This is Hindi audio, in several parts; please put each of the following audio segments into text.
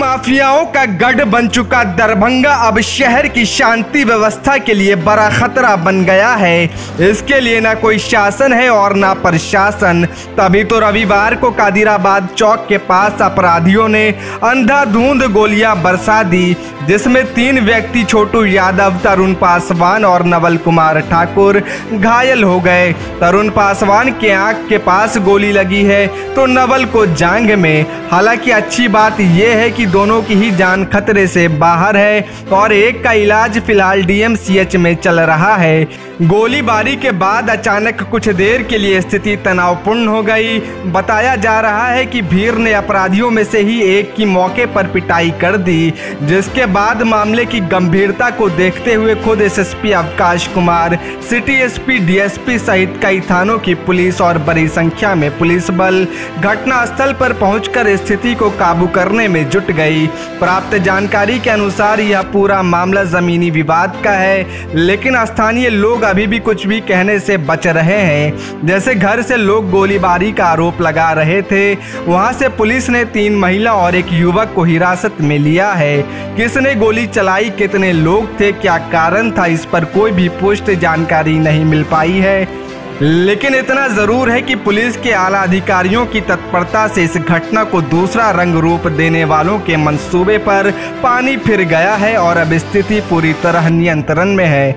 माफियाओं का गढ़ बन चुका दरभंगा अब शहर की शांति व्यवस्था के लिए बड़ा खतरा बन गया है। इसके लिए ना कोई शासन है और ना प्रशासन। तभी तो रविवार को कादिराबाद चौक के पास अपराधियों ने अंधाधुंध गोलियाँ बरसा दी, जिसमें तीन व्यक्ति छोटू यादव, तरुण पासवान और नवल कुमार ठाकुर घायल हो गए। तरुण पासवान के आँख के पास गोली लगी है तो नवल को जांग में। हालाँकि अच्छी बात यह है कि दोनों की ही जान खतरे से बाहर है और एक का इलाज फ़िलहाल डीएमसीएच में चल रहा है। गोलीबारी के बाद अचानक कुछ देर के लिए स्थिति तनावपूर्ण हो गई। बताया जा रहा है कि भीड़ ने अपराधियों में से ही एक की मौके पर पिटाई कर दी, जिसके बाद मामले की गंभीरता को देखते हुए खुद एसएसपी अवकाश कुमार, सिटी एसपी डीएसपी सहित कई थानों की पुलिस और बड़ी संख्या में पुलिस बल घटनास्थल पर पहुंचकर स्थिति को काबू करने में जुट गई। प्राप्त जानकारी के अनुसार यह पूरा मामला जमीनी विवाद का है, लेकिन स्थानीय लोग अभी भी कुछ भी कहने से बच रहे हैं। जैसे घर से लोग गोलीबारी का आरोप लगा रहे थे, वहाँ से पुलिस ने तीन महिला और एक युवक को हिरासत में लिया है। किसने गोली चलाई, कितने लोग थे, क्या कारण था, इस पर कोई भी पुष्ट जानकारी नहीं मिल पाई है। लेकिन इतना ज़रूर है कि पुलिस के आला अधिकारियों की तत्परता से इस घटना को दूसरा रंग रूप देने वालों के मंसूबे पर पानी फिर गया है और अब स्थिति पूरी तरह नियंत्रण में है।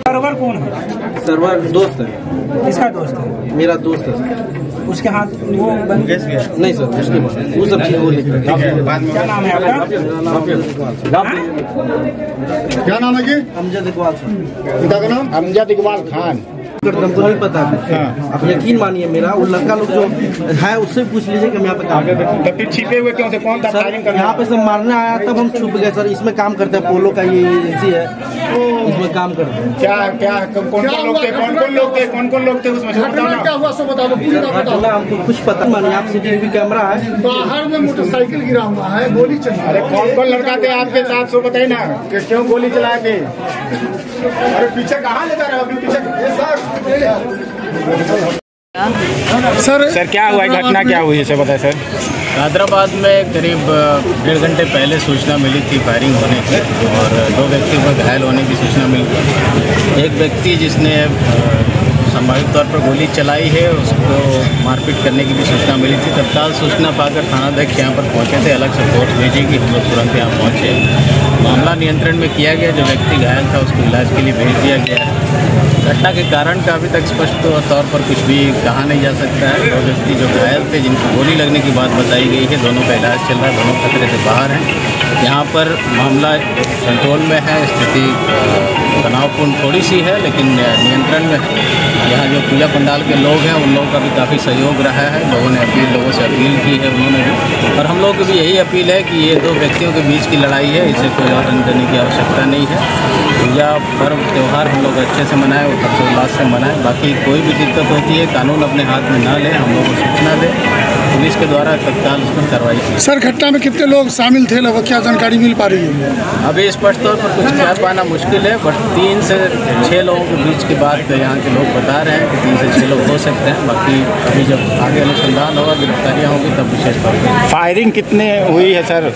सर्वर कौन है? सर्वर दोस्त है। किसका दोस्त है? मेरा दोस्त है। उसके हाथ वो बंद नहीं सर उसके वो सब चीज़ वो है क्या नाम है आपका? क्या नाम है जी? अमजद इकबाल सर। पिता का नाम? अमजद इकबाल खान। हमको नहीं पता है। आप यकीन मानिए मेरा वो लड़का लोग जो है उससे पूछ लीजिए कि हम यहाँ पे काम कर रहे हैं। तब फिर छिपे हुए क्यों थे? कौन था सर यहाँ पे सब मारने आया तब हम छुप गए। सर इसमें काम करते हैं पोलो का ये एजेंसी है। इसमें काम करते हैं। क्या क्या कौन कौन लोग थे? कौन कौन लोग थे? कौन कौन लोग थे उसमें? घटना हमको कुछ पता मानिए आप सीसीटीवी कैमरा है। बाहर में मोटरसाइकिल गिरा हुआ है गोली चली अरे कौन कौन लड़का थे आपके साथ सो बताइए ना। क्यों गोली चला के अरे पीछे कहाँ ले जा रहे हो। अभी सर सर सर क्या हुआ? है? घटना क्या हुई इसे बताए सर। हैदराबाद में करीब डेढ़ घंटे पहले सूचना मिली थी फायरिंग होने की और दो व्यक्ति को घायल होने की सूचना मिली एक व्यक्ति जिसने संभावित तौर पर गोली चलाई है, उसको मारपीट करने की भी सूचना मिली थी। तत्काल सूचना पाकर थानाध्यक्ष यहाँ पर पहुँचे थे। अलग से फोर्स भेजी कि हम लोग तुरंत यहाँ पहुँचे। मामला नियंत्रण में किया गया, जो व्यक्ति घायल था, उसको इलाज के लिए भेज दिया गया। घटना के कारण का अभी तक स्पष्ट तौर पर कुछ भी कहा नहीं जा सकता है। दो व्यक्ति जो घायल थे, जिनको गोली लगने की बात बताई गई है, दोनों का इलाज चल रहा है, दोनों खतरे से बाहर हैं। पर मामला कंट्रोल में है, स्थिति तनावपूर्ण थोड़ी सी है, लेकिन नियंत्रण में है। यहाँ जो पूजा पंडाल के लोग हैं, उन लोगों का भी काफ़ी सहयोग रहा है। लोगों ने अपील, लोगों से अपील की है उन्होंने भी। और हम लोग की भी यही अपील है कि ये दो व्यक्तियों के बीच की लड़ाई है, इसे कोई और देने की आवश्यकता नहीं है। पूजा, पर्व, त्यौहार हम लोग अच्छे से मनाएँ और हर्षोल्लास से मनाएँ। बाकी कोई भी दिक्कत होती है, कानून अपने हाथ में ना लें, हम लोग को सूचना दें। पुलिस के द्वारा तत्काल उस पर कार्रवाई की सर, घटना में कितने लोग शामिल थे? लगभग क्या जानकारी मिल पा रही है? अभी स्पष्ट तौर पर कुछ कह पाना मुश्किल है बट तीन से छः लोगों के बीच की बात यहाँ के लोग बता रहे हैं कि तीन से छः लोग हो सकते हैं। बाकी अभी जब आगे अनुसंधान होगा गिरफ्तारियाँ होगी तब विशेष तौर पर फायरिंग कितने हुई है सर?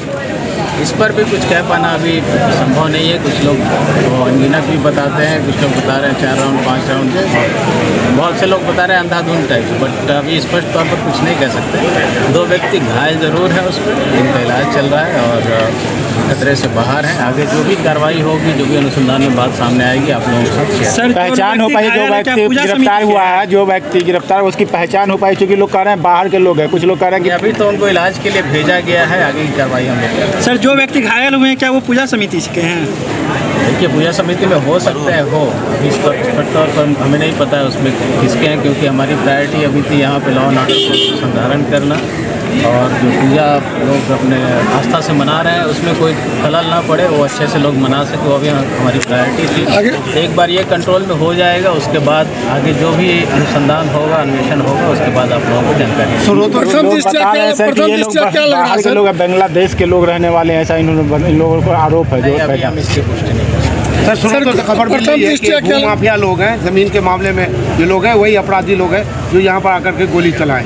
इस पर भी कुछ कह पाना अभी संभव नहीं है कुछ लोग तो अनगिनत भी बताते हैं कुछ लोग बता रहे हैं चार राउंड पाँच राउंड बहुत से लोग बता रहे हैं अंधाधुंध टाइप बट अभी स्पष्ट तौर पर कुछ नहीं कह सकते दो व्यक्ति घायल ज़रूर है उस पर जिनका इलाज चल रहा है और खतरे से बाहर हैं आगे जो भी कार्रवाई होगी जो भी अनुसंधान में बात सामने आएगी आप लोगों के साथ सर पहचान हो पाई जो है, व्यक्ति गिरफ़्तार हुआ है? जो व्यक्ति गिरफ़्तार हुआ, उसकी पहचान हो पाई चूँकि लोग कह रहे हैं बाहर के लोग हैं कुछ लोग कह रहे हैं कि अभी तो उनको इलाज के लिए भेजा गया है आगे की कार्रवाई हम लोग। सर जो व्यक्ति घायल हुए हैं, क्या वो पूजा समिति के हैं? देखिए, पूजा समिति में हो सकते हैं, हो। इस पर तौर पर हमें नहीं पता है उसमें किसके हैं, क्योंकि हमारी प्रायोरिटी अभी थी यहाँ पे लॉ एंड ऑर्डर को संधारण करना। और जो पूजा लोग अपने आस्था से मना रहे हैं उसमें कोई खलल ना पड़े वो अच्छे से लोग मना सके वो अभी हमारी प्रायोरिटी थी। एक बार ये कंट्रोल में हो जाएगा उसके बाद आगे जो भी अनुसंधान होगा अन्वेषण होगा उसके बाद आप लोगों को जानकारी लोग हैं है हैं बांग्लादेश के लोग रहने वाले हैं ऐसा इन्होंने इन लोगों को आरोप है जो हम इसकी पुष्टि नहीं सर सुनो तो खबर मिल है कि माफिया लोग हैं ज़मीन के मामले में जो लोग हैं वही अपराधी लोग हैं जो यहाँ पर आकर के गोली चलाए।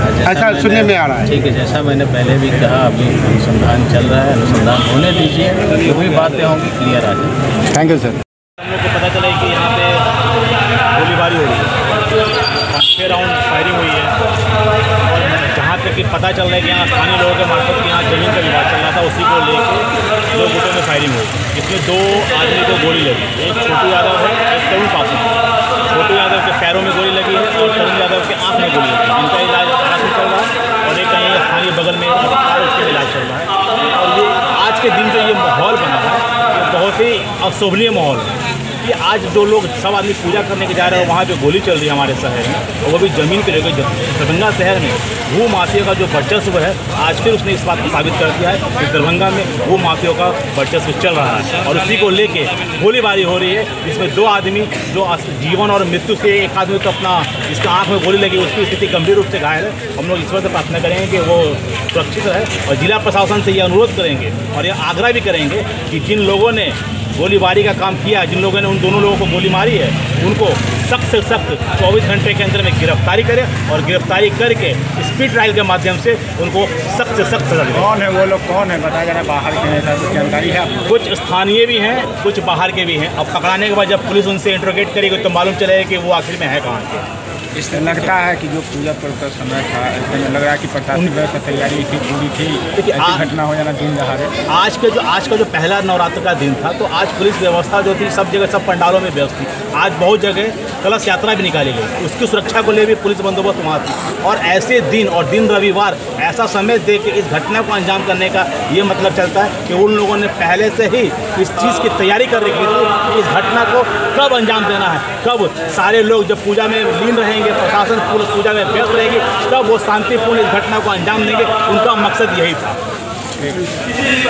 अच्छा, सुनने में आ रहा है। ठीक है जैसा मैंने पहले भी कहा अभी अनुसंधान चल रहा है अनुसंधान होने दीजिए जो भी बातें होंगी क्लियर आ जाए थैंक यू सर हम लोग को पता चला कि यहाँ पे गोलीबारी हो रही है। छः राउंड फायरिंग हुई है। और जहाँ तक कि पता चल रहा है कि यहाँ स्थानीय लोगों के मार्फत कि यहाँ ज़मीन का विवाद चल रहा था उसी को लेकर दो गुटों में फायरिंग हुई। इसमें दो आदमी को गोली लगी। एक छोटू यादव है एक तरुण है। छोटू यादव के पैरों में गोली लगी है और तरुण यादव के आँख में गोली लगी इनका इलाज पास में चल रहा है और एक कहीं स्थानीय बगल में अस्पताल उसका इलाज चल रहा है और ये आज के दिन जो ये माहौल बना है ये बहुत अशोभनीय माहौल। है कि आज जो लोग सब आदमी पूजा करने के जा रहे हैं, वहाँ पे गोली चल रही है हमारे शहर में और वो भी ज़मीन पे जगह दरभंगा शहर में भू माफिया का जो वर्चस्व है, आज फिर उसने इस बात को साबित कर दिया है कि दरभंगा में भू माफियों का वर्चस्व चल रहा है। और उसी को लेके गोलीबारी हो रही है, जिसमें दो आदमी, जो जीवन और मृत्यु से एक आदमी तो अपना जिसका आँख में गोली लगी, उसकी स्थिति गंभीर रूप से घायल है। हम लोग ईश्वर से प्रार्थना करेंगे कि वो सुरक्षित रहे और जिला प्रशासन से ये अनुरोध करेंगे और ये आग्रह भी करेंगे कि जिन लोगों ने गोलीबारी का काम किया जिन लोगों ने उन दोनों लोगों को गोली मारी है उनको सख्त से सख्त 24 घंटे के अंदर में गिरफ्तारी करें और गिरफ्तारी करके स्पीड ट्रायल के माध्यम से उनको सख्त से सख्त सजा कौन है वो लोग? कौन है? बताया जा रहा है बाहर के कुछ जानकारी है कुछ स्थानीय भी हैं कुछ बाहर के भी हैं। अब पकड़ाने के बाद जब पुलिस उनसे इंट्रोगेट करेगी तो मालूम चलेगा कि वो आखिर में है कहाँ के। इससे लगता है कि जो पूजा पर्व का समय था ऐसे में लग रहा है कि प्रशासन व्यवस्था तैयारी थी पूरी थी। ऐसी घटना हो जाना दिन दहाड़े। आज के जो आज का जो पहला नवरात्र का दिन था तो आज पुलिस व्यवस्था जो थी सब जगह सब पंडालों में व्यवस्था थी। आज बहुत जगह कलश यात्रा भी निकाली गई। उसकी सुरक्षा को ले भी पुलिस बंदोबस्त वहाँ थी। और ऐसे दिन और दिन रविवार ऐसा समय दे के इस घटना को अंजाम करने का ये मतलब चलता है कि उन लोगों ने पहले से ही इस चीज़ की तैयारी कर रखी थी इस घटना को कब अंजाम देना है। कब सारे लोग जब पूजा में लीन रहेंगे प्रशासन पूर्ण पूजा में व्यस्त रहेगी, तब वो शांतिपूर्ण इस घटना को अंजाम देंगे। उनका मकसद यही था।